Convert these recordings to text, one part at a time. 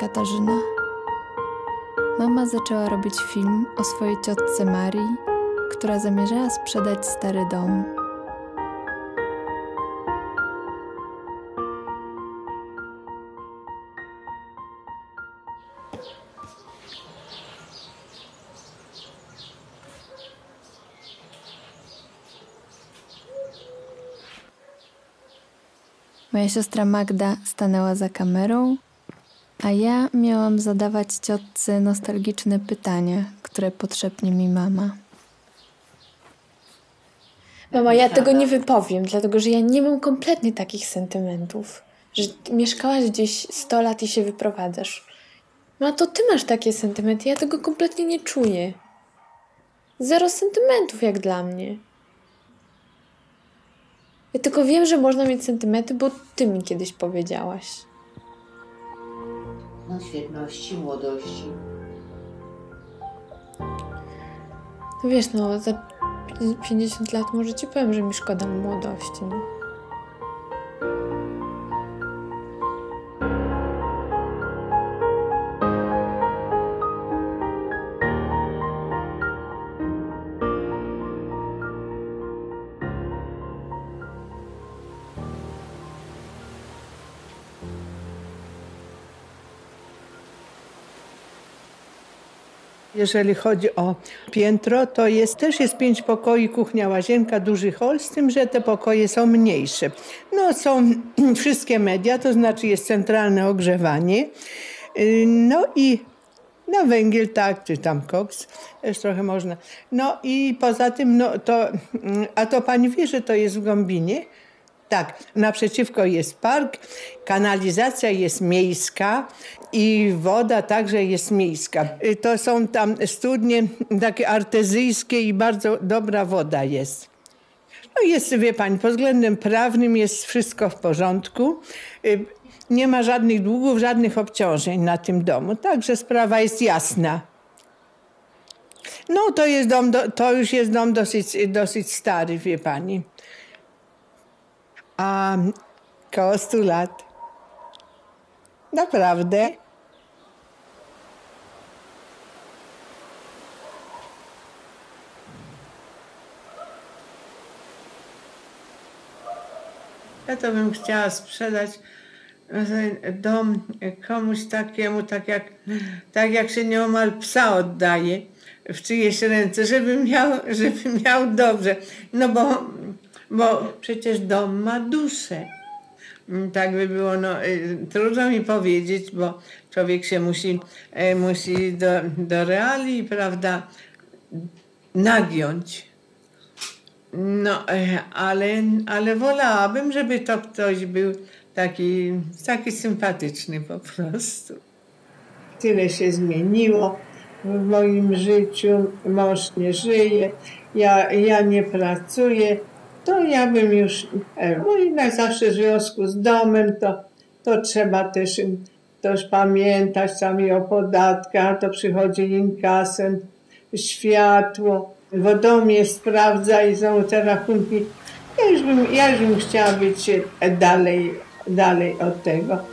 Katarzyna. Mama zaczęła robić film o swojej ciotce Marii, która zamierzała sprzedać stary dom. Moja siostra Magda stanęła za kamerą, a ja miałam zadawać ciotce nostalgiczne pytania, które potrzebnie mi mama. Mama, ja tego nie wypowiem, dlatego że ja nie mam kompletnie takich sentymentów. Że mieszkałaś gdzieś 100 lat i się wyprowadzasz. No to ty masz takie sentymenty, ja tego kompletnie nie czuję. Zero sentymentów jak dla mnie. Ja tylko wiem, że można mieć sentymenty, bo ty mi kiedyś powiedziałaś. No świetności, młodości. No wiesz, no za 50 lat może ci powiem, że mi szkoda młodości. No. Jeżeli chodzi o piętro, to jest, też jest pięć pokoi, kuchnia, łazienka, duży hol, z tym, że te pokoje są mniejsze. No są wszystkie media, to znaczy jest centralne ogrzewanie. Y, No i na węgiel, tak, czy tam koks, też trochę można. No i poza tym, no to, mm, a to pani wie, że to jest w Gąbinie? Tak, naprzeciwko jest park, kanalizacja jest miejska i woda także jest miejska. Y, To są tam studnie takie artezyjskie i bardzo dobra woda jest. No jest, wie pani, pod względem prawnym jest wszystko w porządku. Y, Nie ma żadnych długów, żadnych obciążeń na tym domu, także sprawa jest jasna. No to jest dom, do, to już jest dom dosyć, dosyć stary, wie pani. A koło 100 lat. Naprawdę. Ja to bym chciała sprzedać e, dom komuś takiemu, tak jak, tak jak się nieomal psa oddaje w czyjeś ręce, żeby miał, żeby miał dobrze. No bo, bo przecież dom ma duszę. Mm, Tak by było, no y, trudno mi powiedzieć, bo człowiek się musi, e, musi do, do reali, prawda, nagiąć. No, e, ale, ale wolałabym, żeby to ktoś był taki, taki sympatyczny po prostu. Tyle się zmieniło w moim życiu. Mąż nie żyje, ja, ja nie pracuję. To ja bym już, no jednak zawsze w związku z domem, to, to trzeba też, też pamiętać sami o podatkach, to przychodzi inkasent, światło, w domie sprawdza i są te rachunki. Ja już bym, ja już bym chciała być dalej, dalej od tego.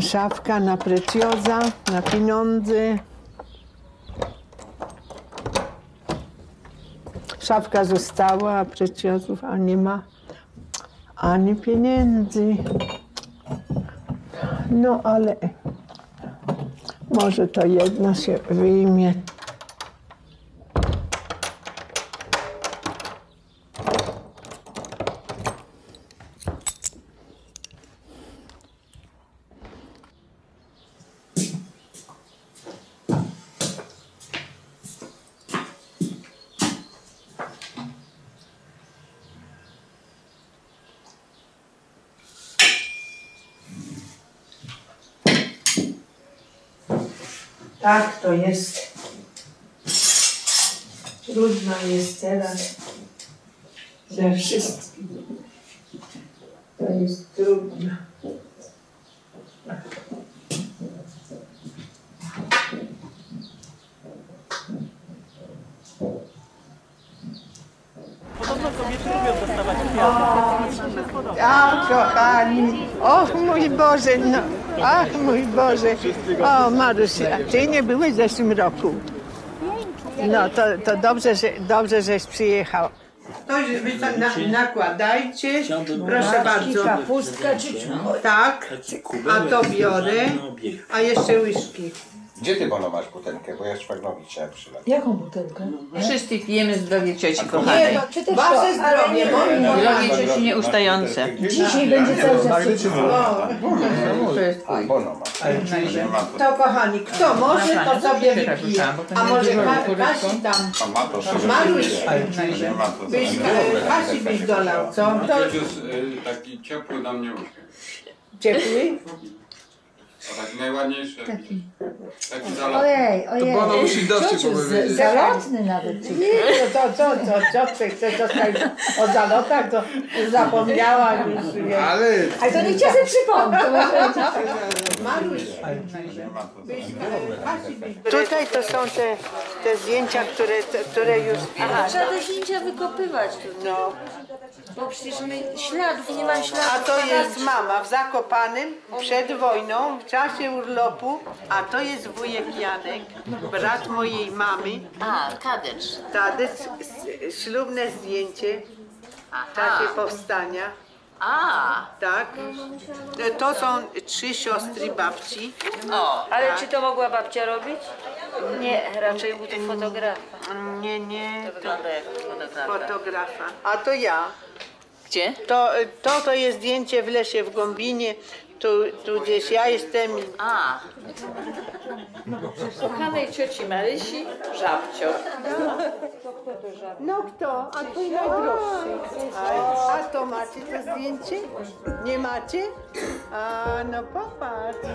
Szafka na precjoza, na pieniądze. Szafka została, a preciozów nie ma ani pieniędzy. No ale może to jedno się wyjmie. Tak, to jest. Trudno jest teraz. Ze wszystkim. To jest trudne. A, kochani, och mój Boże, no, ach mój Boże. O, Marusia, ty nie byłeś w zeszłym roku. No, to, to dobrze, że, dobrze, żeś przyjechał. To wy to na, nakładajcie, proszę bardzo. Kapustka czy Tak, a to biorę, a jeszcze łyżki. Gdzie ty Bono masz butelkę? Bo ja szwagnowi chciałem przylać. Jaką butelkę? Wszyscy pijemy zdrowie cioci kochanej. Czy też Wasze zdrowie, moje. Zdrowie cioci nieustające. Dzisiaj będzie cały czas Bono ma. Nie ma to. To kochani, kto może, to sobie wypije. A może Ka- Kasi tam, A ma to szczerze Maruś, Nie ma to. byś, e, Kasi byś dolał, co? To y, taki ciepły na mnie uśmiech. ciepły? A taki najładniejszy. Taki. Taki zalot. Ojej, ojej. Bono musi Ciociu, z- Zalotny nawet. Nie, to co, co, co, co ty chcesz dostać o zalotach, to zapomniałam już. wie. Ale Ale to niech cię sobie przypomni. to może- Maruś, Nie ma to. byś, Kasi byś... Tutaj to są te, te zdjęcia, które, te, które już... Aha, trzeba te zdjęcia wykopywać tu, No. Bo przecież my śladów, nie mam śladów. A to jest mama w Zakopanym przed wojną, w czasie urlopu, a to jest wujek Janek, brat mojej mamy. A, kadecz. Tadec, s- ślubne zdjęcie w czasie powstania. A, Tak. To są trzy siostry babci. o. Ale czy to mogła babcia robić? Nie, raczej był to fotografa. Nie, nie, to Wygląda jak fotografa. fotografa. A to ja. Gdzie? To, to, to jest zdjęcie w lesie w Gąbinie. Tu, tu gdzieś ja jestem. A. Kochanej cioci Marysi, żabcio. No kto? A to najdroższy. A, a to macie to zdjęcie? Nie macie? A no popatrz.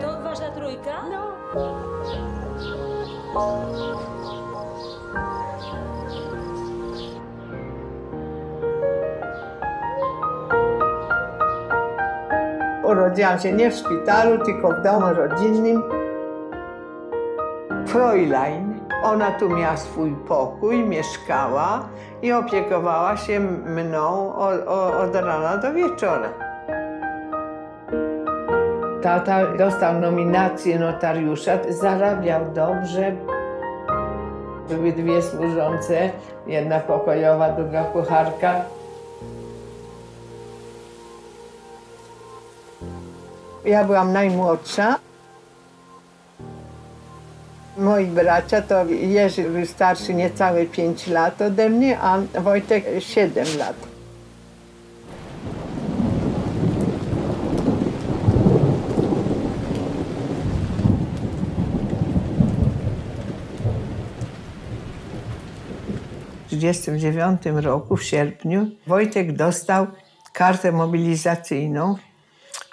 To wasza trójka? No. Urodziłam się nie w szpitalu, tylko w domu rodzinnym. Fräulein. Ona tu miała swój pokój, mieszkała i opiekowała się mną o, o, od rana do wieczora. Tata dostał nominację notariusza, zarabiał dobrze. Były dwie służące, jedna pokojowa, druga kucharka. Ja byłam najmłodsza. Moi bracia to Jerzy był starszy niecałe 5 lat ode mnie, a Wojtek 7 lat. 1939 roku, w sierpniu, Wojtek dostał kartę mobilizacyjną.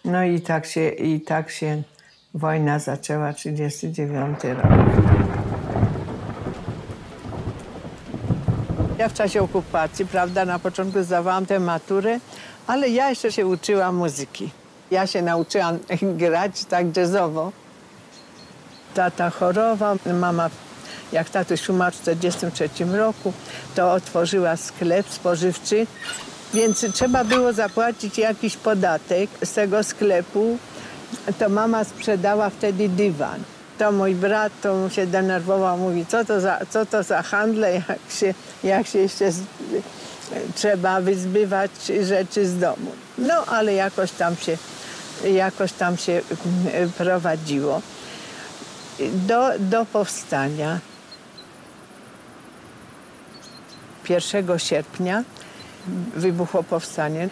No i tak się, i tak się wojna zaczęła, 1939 rok. Ja w czasie okupacji, prawda, na początku zdawałam tę maturę, ale ja jeszcze się uczyłam muzyki. Ja się nauczyłam grać tak jazzowo. Tata chorował, mama, jak tatuś umarł w 1943 roku, to otworzyła sklep spożywczy, więc trzeba było zapłacić jakiś podatek z tego sklepu. To mama sprzedała wtedy dywan. To mój brat to się denerwował, mówi, co to za, co to za handle, jak się, jak się jeszcze z, trzeba wyzbywać rzeczy z domu. No, ale jakoś tam się, jakoś tam się mm, prowadziło. Do, do powstania 1 sierpnia wybuchło powstanie.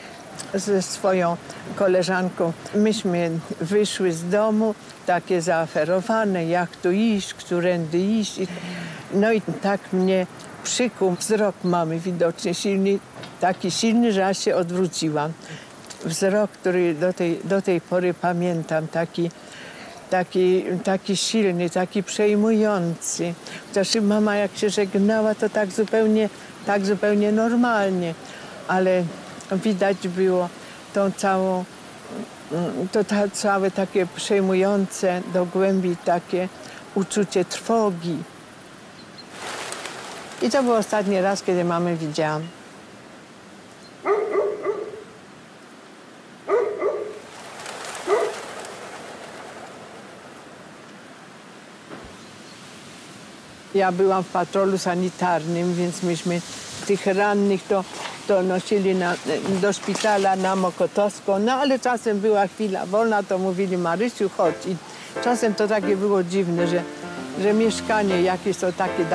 Ze swoją koleżanką myśmy wyszły z domu, takie zaaferowane, jak tu iść, którędy iść. No i tak mnie przykuł wzrok mamy widocznie silny, taki silny, że aż się odwróciłam. Wzrok, który do tej, do tej pory pamiętam, taki, taki, taki silny, taki przejmujący. Chociaż mama jak się żegnała, to tak zupełnie tak zupełnie normalnie, ale widać było tą całą, to ta, całe takie przejmujące do głębi takie uczucie trwogi. I to był ostatni raz, kiedy mamę widziałam. Ja byłam w patrolu sanitarnym, więc myśmy tych rannych to, to nosili na, do szpitala na Mokotowską. No ale czasem była chwila wolna, to mówili Marysiu, chodź. I czasem to takie było dziwne, że, że mieszkanie jakieś to takie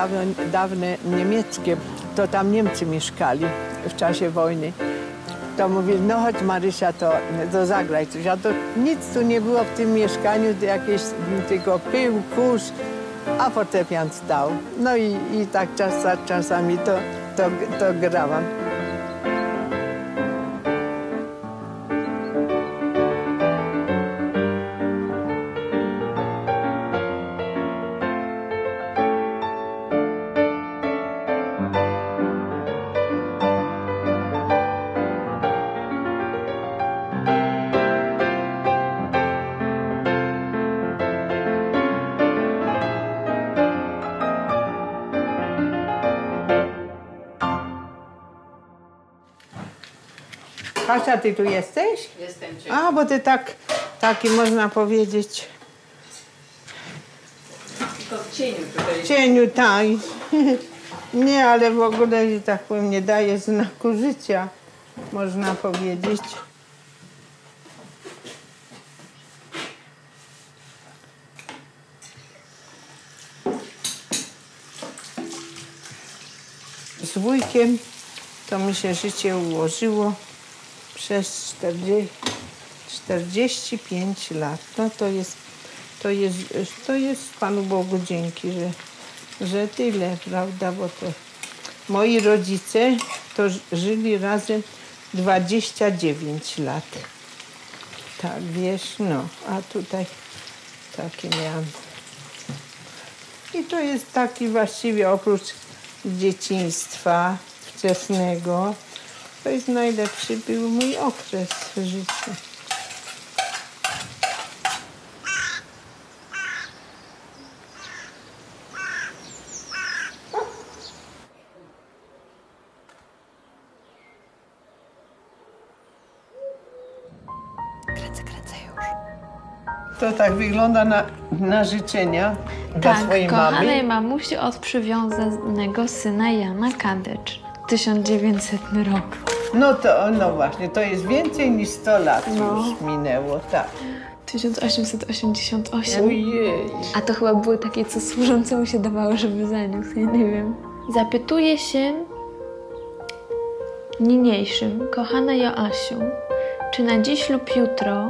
dawne, niemieckie, to tam Niemcy mieszkali w czasie wojny. To mówili, no chodź Marysia, to, to zagraj coś. A to nic tu nie było w tym mieszkaniu, jakieś tylko pył, kurz, a fortepian stał. No i, i tak czas, czasami to, to, to grałam. Kasia, ty tu jesteś? Jestem cię. A, bo ty tak, taki można powiedzieć, Tylko w cieniu tutaj. w cieniu, tak. Nie, ale w ogóle, że tak powiem, nie daje znaku życia, można powiedzieć. Z wujkiem to mi się życie ułożyło przez 40, 45 lat. No to jest, to jest, to jest Panu Bogu dzięki, że, że tyle, prawda, bo to moi rodzice to żyli razem 29 lat. Tak, wiesz, no, a tutaj takie miałam. I to jest taki właściwie oprócz dzieciństwa wczesnego, to jest najlepszy był mój okres już. To tak wygląda na, na życzenia dla swojej Tak, kochanej mamy. mamusi od przywiązanego syna Jana Kadecz. 1900 rok. No to, no właśnie, to jest więcej niż 100 lat No. już minęło, tak. 1888. Ojej. A to chyba były takie, co służącemu się dawało, żeby zaniósł, ja nie wiem. Zapytuję się niniejszym, kochana Joasiu, czy na dziś lub jutro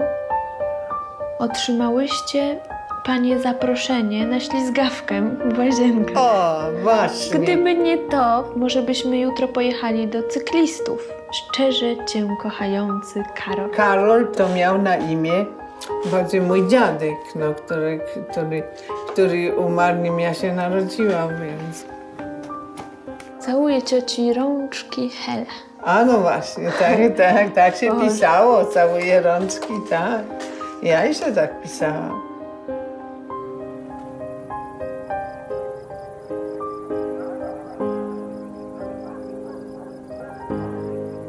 otrzymałyście Panie zaproszenie na ślizgawkę w łazienkach? O, właśnie. Gdyby nie to, może byśmy jutro pojechali do cyklistów. Szczerze Cię kochający Karol. Karol to miał na imię właśnie mój dziadek, no, który, który, który umarł, nim ja się narodziłam, więc... Całuję cioci rączki Hela. A no właśnie, tak, tak, tak się pisało, całuje rączki, tak. Ja jeszcze tak pisałam.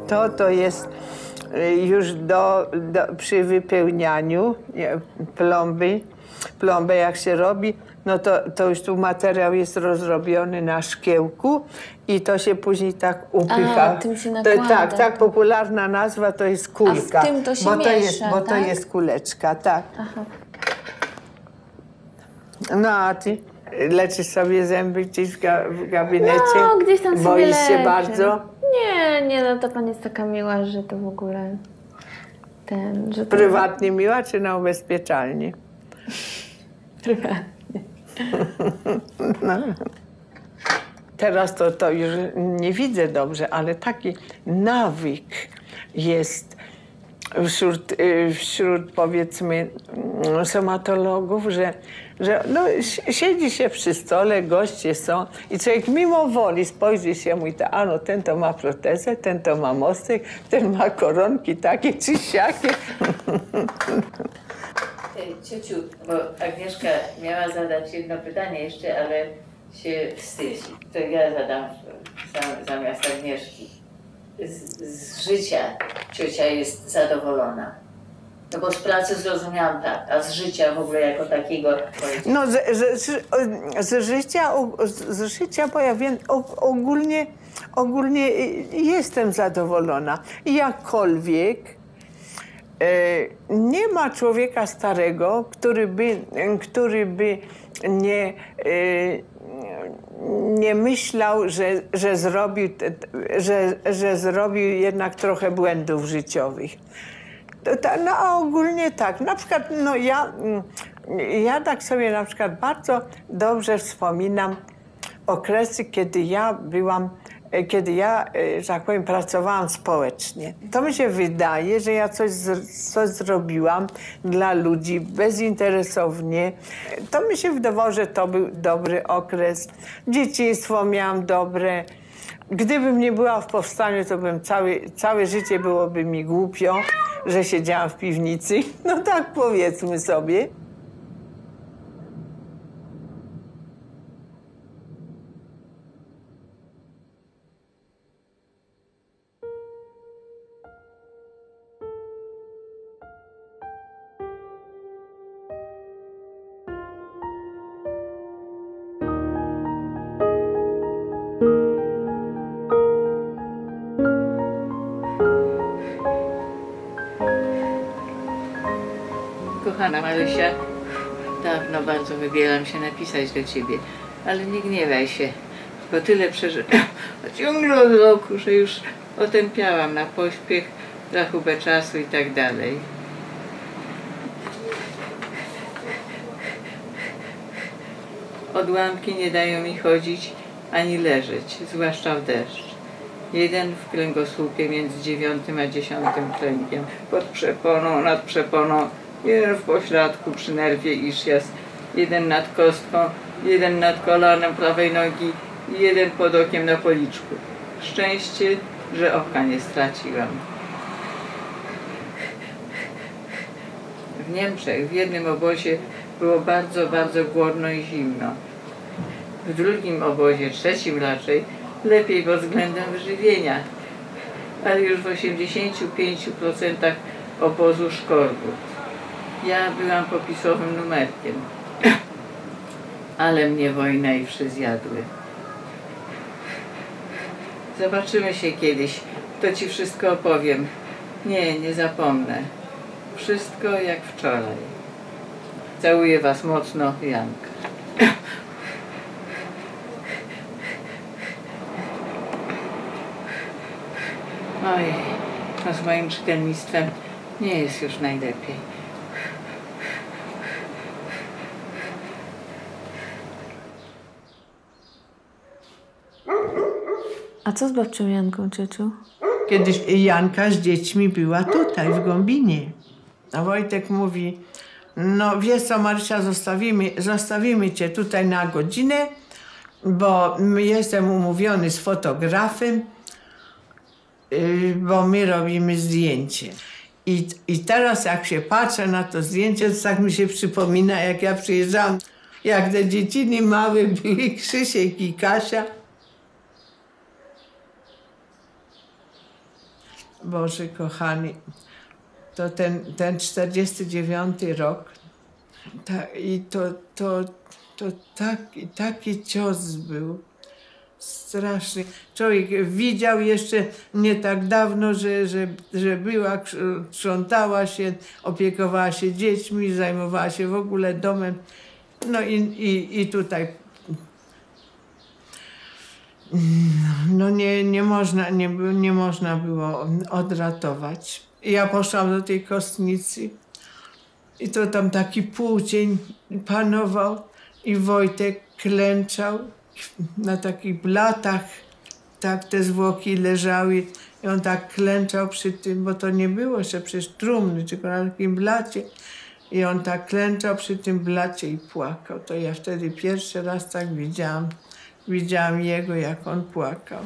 To to jest y, już do, do, przy wypełnianiu nie, plomby. Plombę jak się robi, no to, to już tu materiał jest rozrobiony na szkiełku i to się później tak upycha. A, tym się to, tak, tak, popularna nazwa to jest kulka. tym to się bo to jest, miesza, Bo to tak? jest kuleczka, tak. No a ty leczysz sobie zęby gdzieś w, ga, w gabinecie? No, gdzieś tam sobie Boisz się leczę. bardzo? Nie, nie, no to pan jest taka miła, że to w ogóle ten, że to Prywatnie miła czy na ubezpieczalni? prywatnie. No. Teraz to, to już nie widzę dobrze, ale taki nawyk jest wśród, y, wśród powiedzmy mm, somatologów, że, że no, si- siedzi się przy stole, goście są i człowiek mimo woli spojrzy się i mówi, a no ten to ma protezę, ten to ma mostek, ten ma koronki takie czy siakie. Ciociu, bo Agnieszka miała zadać jedno pytanie jeszcze, ale się wstydzi. To ja zadam zamiast Agnieszki. Z, z życia ciocia jest zadowolona. No bo z pracy zrozumiałam tak, a z życia w ogóle jako takiego No, z, z, z, z życia, z, z życia, bo ja wiem, ogólnie, ogólnie y, jestem zadowolona. Jakkolwiek e, nie ma człowieka starego, który by, który by nie, e, nie myślał, że, że, zrobił, że, że zrobił jednak trochę błędów życiowych. No a ogólnie tak. Na przykład no ja, mm, ja tak sobie na przykład bardzo dobrze wspominam okresy, kiedy ja byłam, e, kiedy ja, e, że tak powiem, pracowałam społecznie. To mi się wydaje, że ja coś, coś zrobiłam dla ludzi bezinteresownie. To mi się wydawało, że to był dobry okres. Dzieciństwo miałam dobre. Gdybym nie była w powstaniu, to bym całe, całe życie byłoby mi głupio, że siedziałam w piwnicy. No tak powiedzmy sobie. Kochana Marysia, dawno bardzo wybieram się napisać do ciebie, ale nie gniewaj się, bo tyle przeżyłam ciągle od roku, że już otępiałam na pośpiech, rachubę czasu i tak dalej. Odłamki nie dają mi chodzić ani leżeć, zwłaszcza w deszcz. Jeden w kręgosłupie między dziewiątym a dziesiątym kręgiem, pod przeponą, nad przeponą, jeden w pośladku przy nerwie ischias, jeden nad kostką, jeden nad kolanem prawej nogi i jeden pod okiem na policzku. Szczęście, że oka nie straciłam. W Niemczech w jednym obozie było bardzo, bardzo głodno i zimno. W drugim obozie, trzecim raczej, lepiej pod względem wyżywienia, ale już w 85% obozu szkorbut. Ja byłam popisowym numerkiem, ale mnie wojna i wszy zjadły. Zobaczymy się kiedyś, to ci wszystko opowiem. Nie, nie zapomnę. Wszystko jak wczoraj. Całuję was mocno, Janka. Oj, no z moim czytelnictwem nie jest już najlepiej. A co z babcią Janką, ciociu? Kiedyś Janka z dziećmi była tutaj, w Gąbinie. A Wojtek mówi, no wiesz co Marysia, zostawimy, zostawimy cię tutaj na godzinę, bo jestem umówiony z fotografem, yy, bo my robimy zdjęcie. I, I teraz jak się patrzę na to zdjęcie, to tak mi się przypomina, jak ja przyjeżdżałam, jak te dzieciny małe były, Krzysiek i Kasia. Boże kochani, to ten, ten 49 rok ta, i to, to, to taki, taki cios był straszny. Człowiek widział jeszcze nie tak dawno, że, że, że była, krz- sprzątała się, opiekowała się dziećmi, zajmowała się w ogóle domem. No i, i, i tutaj no nie, nie, można, nie, nie można było odratować. Ja poszłam do tej kostnicy i to tam taki półcień panował i Wojtek klęczał na takich blatach. Tak te zwłoki leżały I on tak klęczał przy tym, bo to nie było jeszcze przecież trumny, tylko na takim blacie. I on tak klęczał przy tym blacie i płakał. To ja wtedy pierwszy raz tak widziałam, widziałam jego, jak on płakał.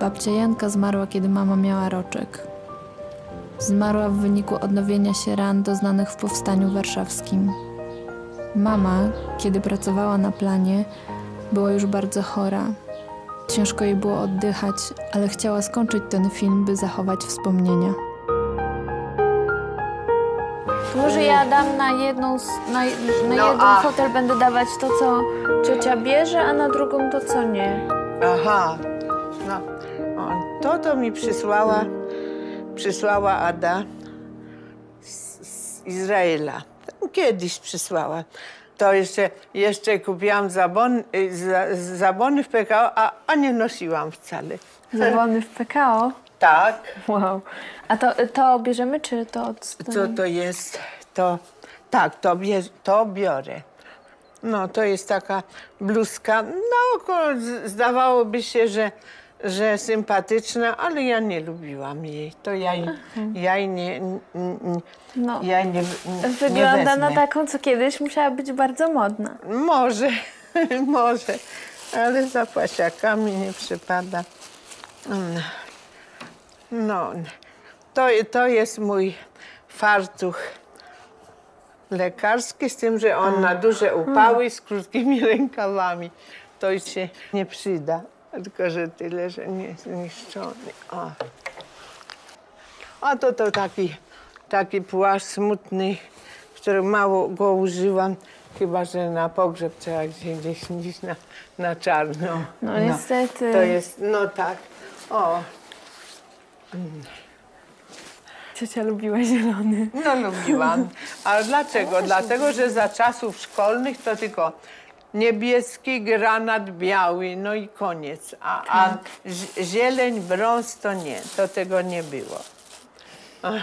Babcia Janka zmarła, kiedy mama miała roczek. Zmarła w wyniku odnowienia się ran doznanych w powstaniu warszawskim. Mama, kiedy pracowała na planie, była już bardzo chora. Ciężko jej było oddychać, ale chciała skończyć ten film, by zachować wspomnienia. Może ja dam na jedną, s- na, na No, jeden a- fotel będę dawać to, co ciocia bierze, a na drugą to, co nie. Aha, no. O, to to mi przysłała, przysłała Ada z, z Izraela. Kiedyś przysłała. To jeszcze, jeszcze kupiłam zabon, y, za, zabony w PKO, a, a nie nosiłam wcale. Zawony w PKO. Tak. Wow. A to, to bierzemy, czy to od Co to jest? To, tak, to, bierz, to biorę. No, to jest taka bluzka, no, zdawałoby się, że, że sympatyczna, ale ja nie lubiłam jej. To ja, jej- ja jej nie, n- n- No. ja jej nie, nie Wygląda na taką, co kiedyś musiała być bardzo modna. Może, może, ale za pasiakami nie przypada. Mm. No, to, to jest mój fartuch lekarski, z tym, że on na duże upały z krótkimi rękawami. To się nie przyda, tylko że tyle, że nie zniszczony. O. A to to taki, taki płaszcz smutny, który mało go używam, chyba że na pogrzeb trzeba gdzieś, gdzieś, gdzieś na, na czarno. No, niestety. To jest, no tak. O, Ciocia lubiła zielony. no lubiłam. Ale dlaczego? Dlatego, że za czasów szkolnych to tylko niebieski, granat, biały, no i koniec. A, a ż- zieleń, brąz to nie, to tego nie było.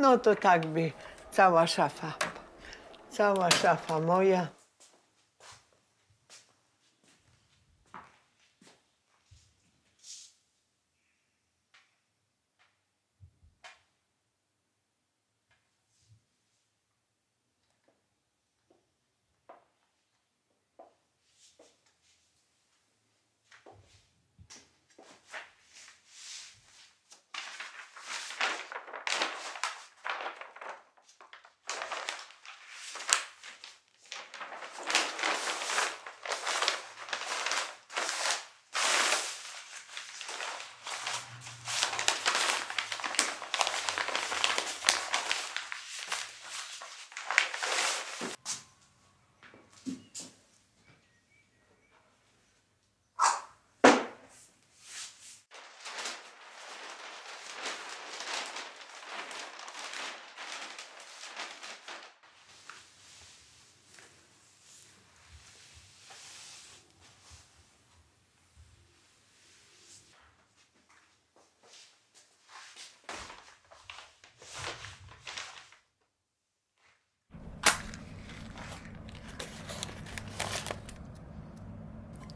No to tak by cała szafa, cała szafa moja.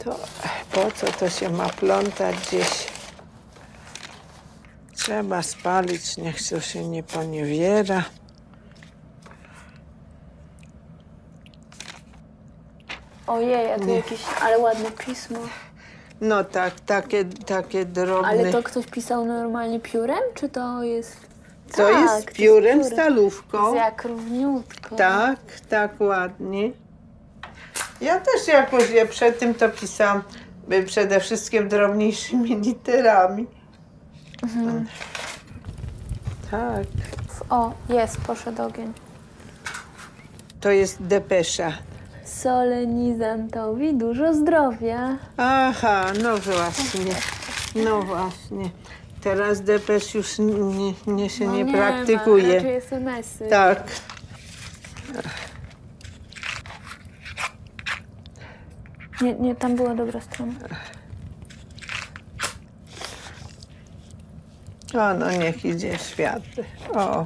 To po co to się ma plątać gdzieś? Trzeba spalić, niech to się nie poniewiera. Ojej, a tu jakieś, ale ładne pismo. No tak, takie, takie drobne. Ale to ktoś pisał normalnie piórem, czy to jest... To Tak, jest to jest piórem, stalówką. Jak równiutko. Tak, tak ładnie. Ja też jakoś ja przed tym to pisałam y, przede wszystkim drobniejszymi literami. Tak. O, jest, poszedł ogień. To jest depesza. Solenizantowi dużo zdrowia. Aha, no właśnie. No właśnie. Teraz depesz już nie, nie się No nie, Ma, praktykuje. raczej SMS-y. Tak. Nie, nie, tam była dobra strona. O, no niech idzie świat. O.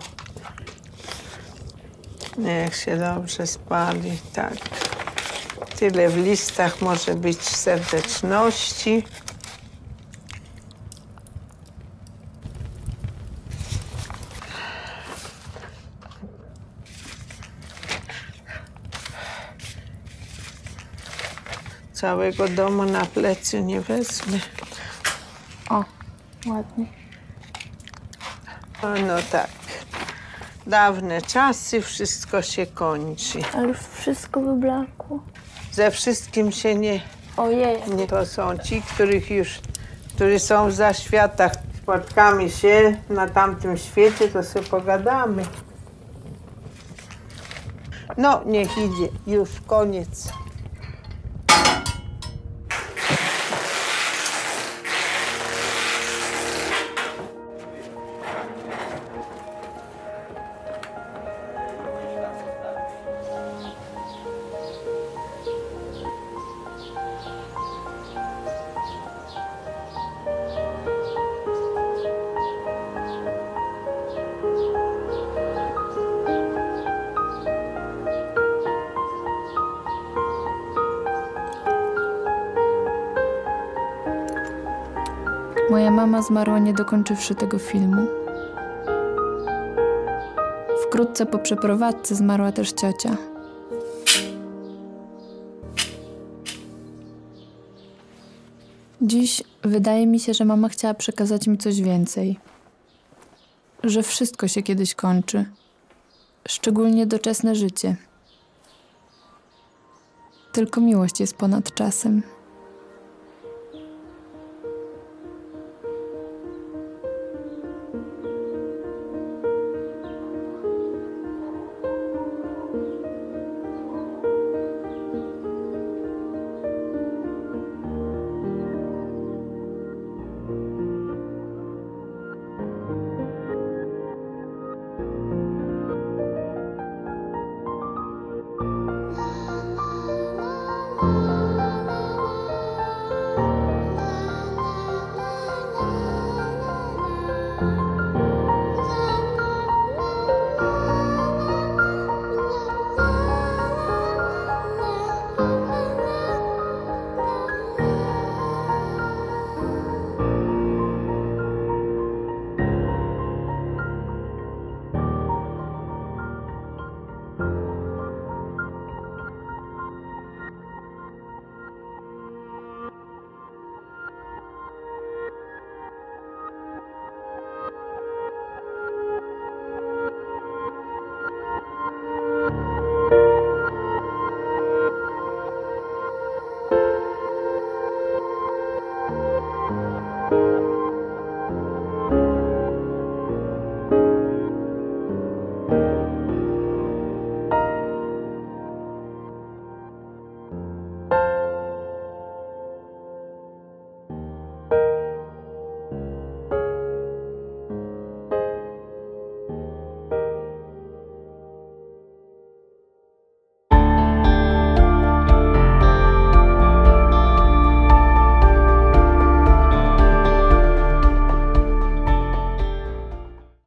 Niech się dobrze spali, tak. Tyle w listach może być serdeczności. Całego domu na plecy nie wezmę. O, ładnie. No tak. Dawne czasy, wszystko się kończy. Ale już wszystko wyblakło. Ze wszystkim się nie, Ojej. nie... To są ci, których już, którzy są w zaświatach. Spotkamy się na tamtym świecie, to sobie pogadamy. No, niech idzie. Już koniec. Moja mama zmarła nie dokończywszy tego filmu. Wkrótce po przeprowadzce zmarła też ciocia. Dziś wydaje mi się, że mama chciała przekazać mi coś więcej. Że wszystko się kiedyś kończy. Szczególnie doczesne życie. Tylko miłość jest ponad czasem.